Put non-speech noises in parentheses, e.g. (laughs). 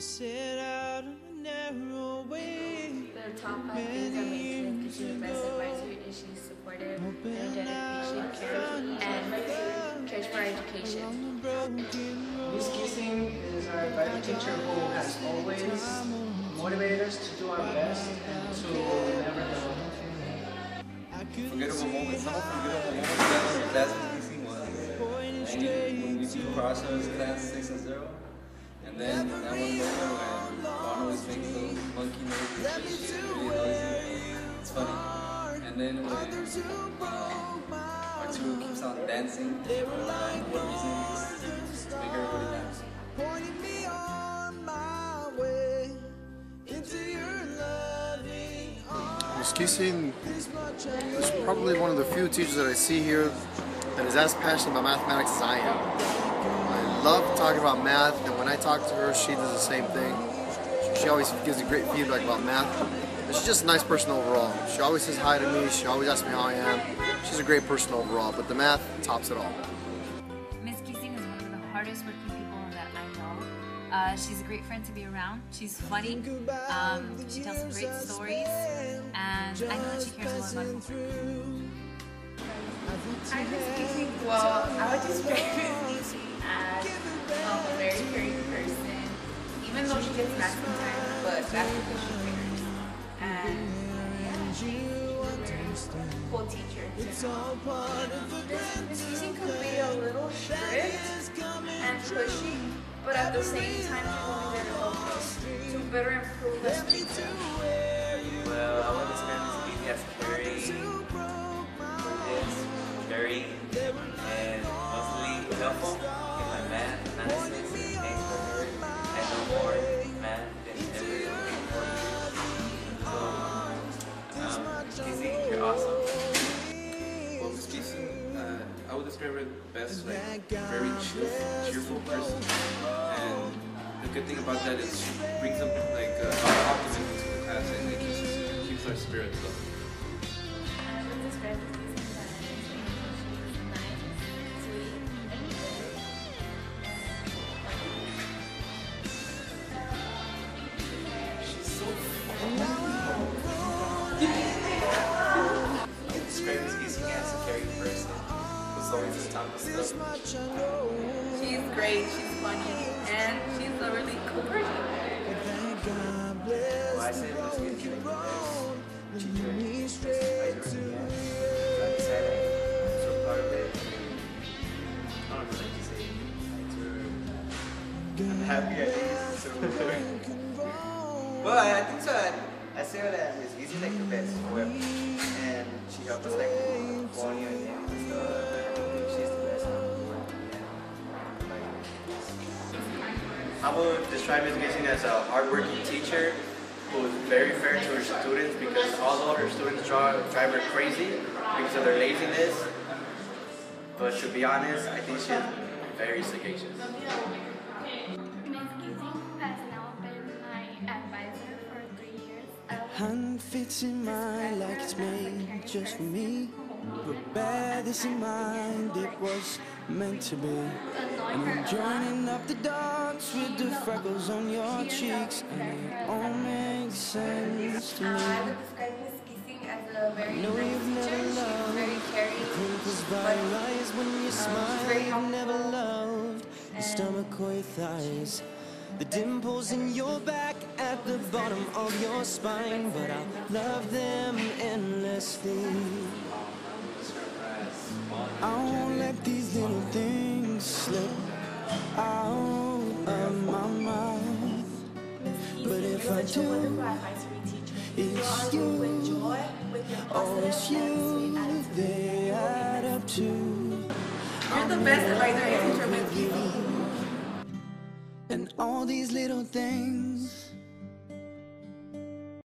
set out on a narrow way. The top five things that makes Miss Kissy the best advisor is she's supportive, energetic, patient, caring, and cares for our education. Miss Gessing is our advisor teacher who has always motivated us to do our best and to never give up. Forgettable moments. Some unforgettable moments that in class with DC was when when we do crosshairs class six and zero. And then that one moment when Juan always makes those monkey noises, really noisy. It's funny. And then when uh, Arturo keeps on dancing, for what reason? Just to make everybody dance. Pointing me on my way into your loving arms. Ms. Gessing is probably one of the few teachers that I see here that is as passionate about mathematics as I am. I love talking about math, and when I talk to her, she does the same thing. She always gives me great feedback about math. And she's just a nice person overall. She always says hi to me, she always asks me how I am. She's a great person overall, but the math tops it all. Miss Gessing is one of the hardest working people that I know. Uh, she's a great friend to be around. She's funny. Um, she tells some great stories, and I know that she cares a lot about her work. Hi, Miss Kissy. Well, I would describe (laughs) even though she gets mad sometimes, but that's because she cares. And yeah, she's a cool teacher. Miss Kissy could be a little strict and pushy, but at the same time, she's only there to help us to better improve students. Well, I would describe Miss Kissy as caring, describe her best like very cheer, cheerful person. And the good thing about that is she brings up like uh, optimism to the class and it keeps, keeps our spirits up. She's great, she's funny, and she's a really cool person. Well, I say Miss Kissy is like the best teacher, best advisor we have. Like I said, I'm so proud of it. I don't know what to say. I'm happy I think it's so (laughs) Well, I, I think so. I, I say that Miss Kissy is like the best whoever. And she helped us like one year I would describe Ms. Gessing as a hardworking teacher who is very fair to her students because although her students drive, drive her crazy because of their laziness, but to be honest, I think she's very sagacious. My Hand fits in mine like it's made just for me. But bear this in mind, it was meant to be. And I'm joining up the dots with the freckles on your cheeks, and it all makes sense to Uh, I me. would describe Miss Gessing as a very know nice you've never teacher. She's loved very caring, Crinkles by but your eyes when you smile. very You've never loved your stomach or your thighs. The dimples in your back at the bottom of your spine, but I love them endlessly. I won't let these little things slip out such a wonderful advisory teacher. it's You are with joy, with your Oh, positive it's and you, sweet attitude. they add up to. You're the best advisory teacher with you. And all these little things